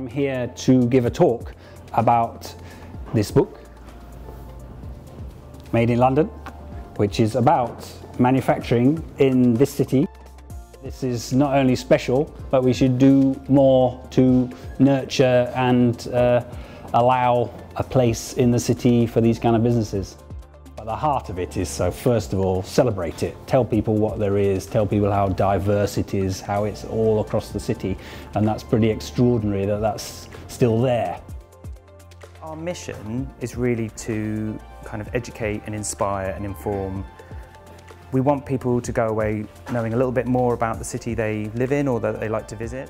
I'm here to give a talk about this book, Made in London, which is about manufacturing in this city. This is not only special, but we should do more to nurture and uh, allow a place in the city for these kind of businesses. But the heart of it is so first of all, celebrate it. Tell people what there is, tell people how diverse it is, how it's all across the city. And that's pretty extraordinary that that's still there. Our mission is really to kind of educate and inspire and inform. We want people to go away knowing a little bit more about the city they live in or that they like to visit.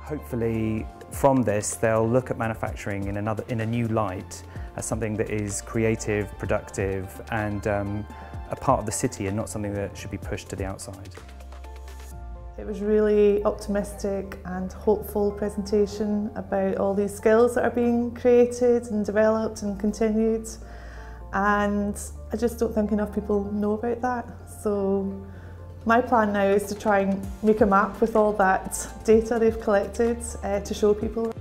Hopefully from this they'll look at manufacturing in, another, in a new light as something that is creative, productive and um, a part of the city and not something that should be pushed to the outside. It was really optimistic and hopeful presentation about all these skills that are being created and developed and continued and I just don't think enough people know about that so my plan now is to try and make a map with all that data they've collected uh, to show people.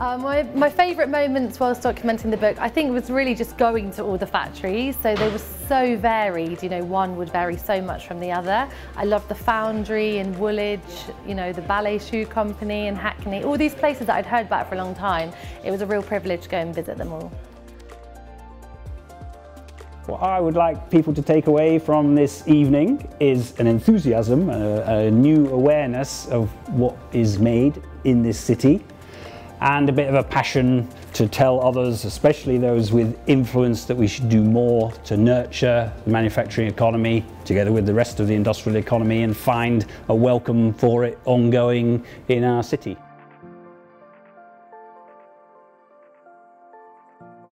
Uh, my, my favourite moments whilst documenting the book, I think was really just going to all the factories. So they were so varied, you know, one would vary so much from the other. I loved the foundry in Woolwich, you know, the ballet shoe company in Hackney, all these places that I'd heard about for a long time. It was a real privilege to go and visit them all. What I would like people to take away from this evening is an enthusiasm, a, a new awareness of what is made in this city and a bit of a passion to tell others, especially those with influence, that we should do more to nurture the manufacturing economy together with the rest of the industrial economy and find a welcome for it ongoing in our city.